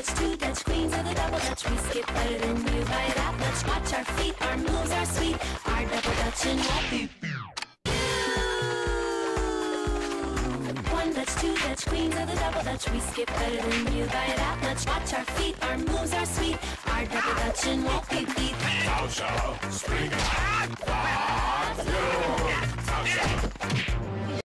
Dutch, two Dutch, queens of the double Dutch. We skip better than you by that much. Watch our feet, our moves are sweet. Our double Dutch and won't be. One Dutch, two Dutch, queens of the double Dutch. We skip better than you by that much. Watch our feet, our moves are sweet. Our double Dutch and won't be beat. Tauscher, springen,